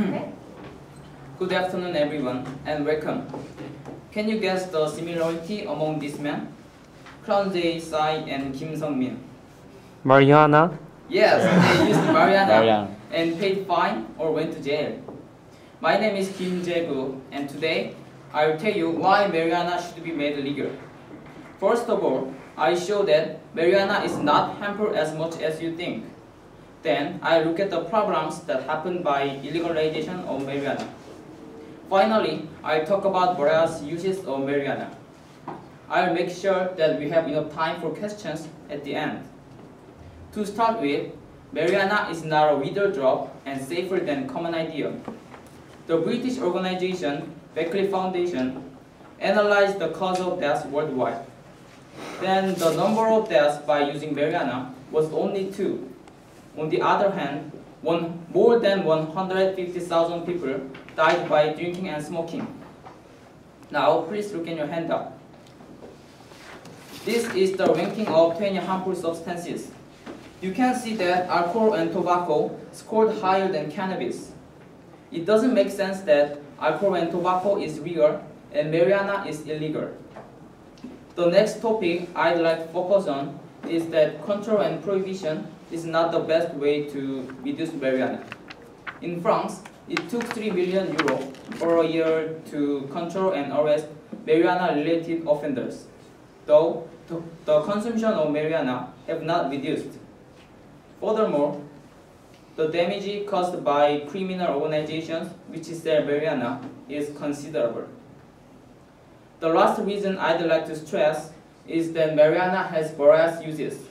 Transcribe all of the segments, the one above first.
Mm-hmm. Okay. Good afternoon, everyone, and welcome. Can you guess the similarity among these men? Crown J. Psy and Kim Sung Min. Mariana? Yes, they used Mariana Mariana. and paid fine or went to jail. My name is Kim Jae-gu, and today I will tell you why marijuana should be made legal. First of all, I show that marijuana is not harmful as much as you think. Then I look at the problems that happen by illegalization of marijuana. Finally, I talk about various uses of marijuana. I'll make sure that we have enough time for questions at the end. To start with, marijuana is not a lethal drug and safer than common idea. The British organization Beckley Foundation analyzed the cause of deaths worldwide. Then the number of deaths by using marijuana was only two. On the other hand, one, more than 150,000 people died by drinking and smoking. Now, please look in your handout. This is the ranking of 20 harmful substances. You can see that alcohol and tobacco scored higher than cannabis. It doesn't make sense that alcohol and tobacco is legal and marijuana is illegal. The next topic I'd like to focus on is that control and prohibition is not the best way to reduce marijuana. In France, it took 3 billion euro for a year to control and arrest marijuana-related offenders, though the, consumption of marijuana have not reduced. Furthermore, the damage caused by criminal organizations which sell marijuana is considerable. The last reason I'd like to stress is that marijuana has various uses.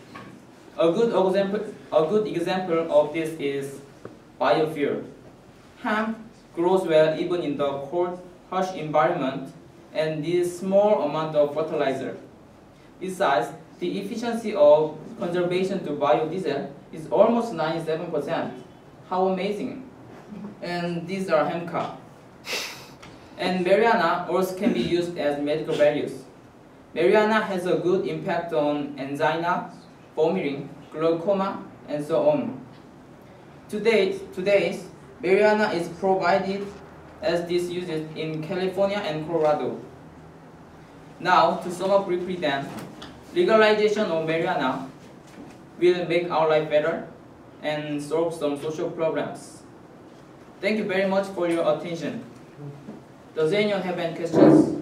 A good example, a good example of this is biofuel. Hemp grows well even in the cold, harsh environment and needs small amount of fertilizer. Besides, the efficiency of conservation to biodiesel is almost 97%. How amazing. And these are hemp car. And marijuana also can be used as medical values. Marijuana has a good impact on angina, vomiting, glaucoma, and so on. Today, today marijuana is provided as this uses in California and Colorado. Now, to sum up briefly then, legalization of marijuana will make our life better and solve some social problems. Thank you very much for your attention. Does anyone have any questions?